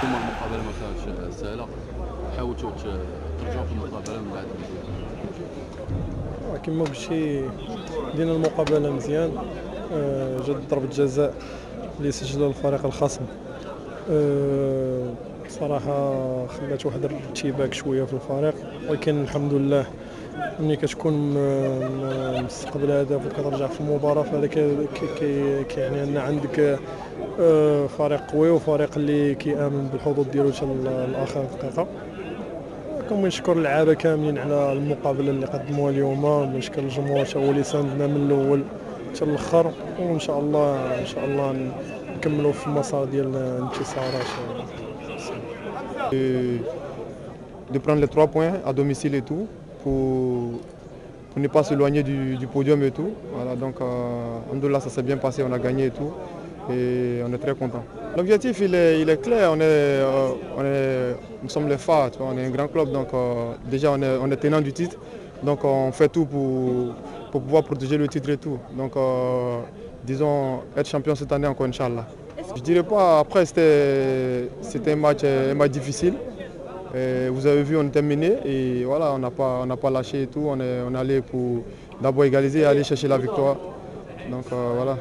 ثم المقابله ما كانتش سهله حاولتوا ترجعوا في المقابلة من بعد. آه، كما قلتي دينا المقابلة مزيان. آه، جات ضربة جزاء اللي سجلها الفريق الخصم. آه، صراحة خلات واحد الارتباك شوية في الفريق ولكن الحمد لله ملي كتكون مستقبل هدف وكترجع في المباراة فهذا كي- كي- كيعني أن عندك آه، فريق قوي وفريق اللي كيآمن بالحظوظ ديالو حتى لاخر دقيقه كنشكر اللعابه كاملين على المقابلة اللي قدموها اليوم. ونشكر الجمهور حتى هو اللي ساندنا من الأول حتى الآخر. وإن شاء الله إن شاء الله نكملوا في المسار ديال الانتصارات de prendre les trois points à domicile et tout. Pour, pour ne pas s'éloigner du, du podium et tout. Voilà, donc euh, là ça s'est bien passé, on a gagné et tout et on est très content. L'objectif il est, il est clair, on est, euh, on est, nous sommes les phares, tu vois, on est un grand club donc euh, déjà on est, on est tenant du titre donc on fait tout pour, pour pouvoir protéger le titre et tout. Donc euh, disons être champion cette année encore Inch'Allah. Je dirais pas, après c'était c'était un match, un match difficile. Vous avez vu, on est terminé et voilà, on n'a pas, lâché et tout. On est, allé pour d'abord égaliser et aller chercher la victoire. Euh.